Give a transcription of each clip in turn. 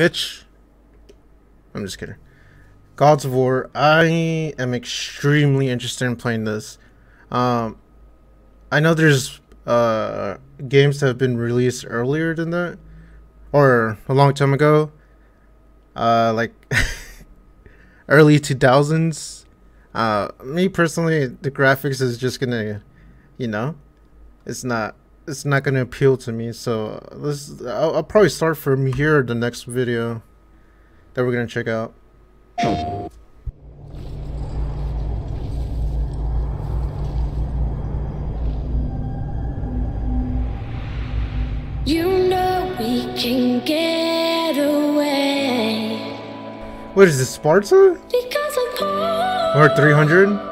bitch. I'm just kidding. Gods of War. I am extremely interested in playing this. Um, I know there's uh games that have been released earlier than that, or a long time ago. Uh, like early 2000s. Uh, me personally, the graphics is just gonna, you know, it's not it's not gonna appeal to me. So let's I'll, I'll probably start from here the next video that we're gonna check out. You know we can get away What is this, Sparta? Or 300?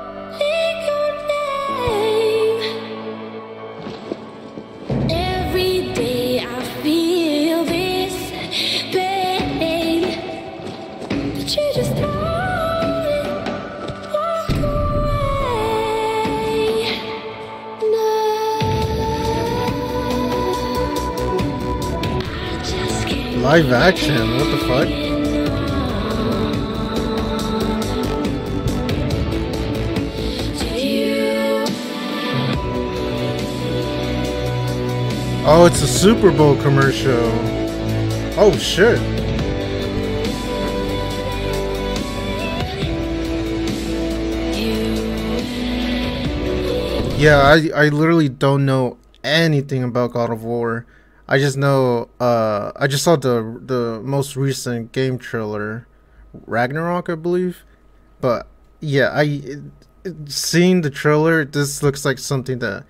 Live action, what the fuck? Oh, it's a Super Bowl commercial. Oh shit. Yeah, I I literally don't know anything about God of War. I just know uh I just saw the the most recent game trailer, Ragnarok, I believe. But yeah, I it, it- seeing the trailer, this looks like something that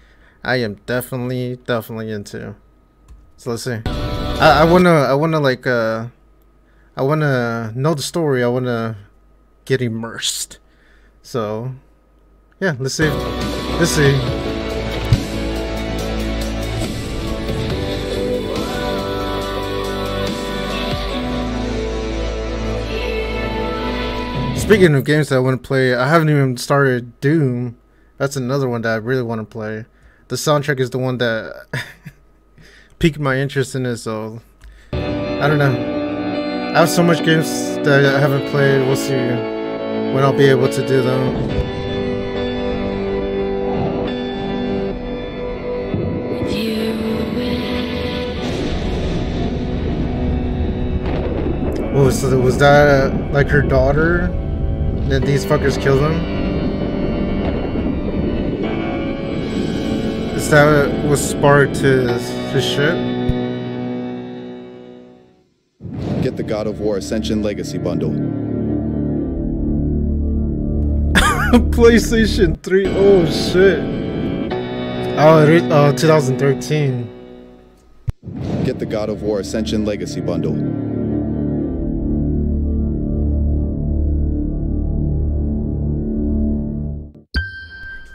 I am definitely definitely into. So let's see. I, I wanna I wanna like uh I wanna know the story. I wanna get immersed. So yeah, let's see. Let's see. Speaking of games that I want to play, I haven't even started Doom. That's another one that I really want to play. The soundtrack is the one that piqued my interest in it, so I don't know. I have so much games that I haven't played. We'll see when I'll be able to do them. Oh, so was that uh, like her daughter? That these fuckers kill them? Is that what was sparked his, his shit? Get the God of War Ascension Legacy Bundle. PlayStation 3. Oh shit. Oh, uh, 2013. Get the God of War Ascension Legacy Bundle.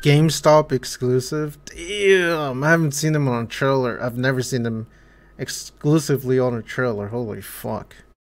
GameStop exclusive. Damn, I haven't seen them on a trailer. I've never seen them exclusively on a trailer. Holy fuck.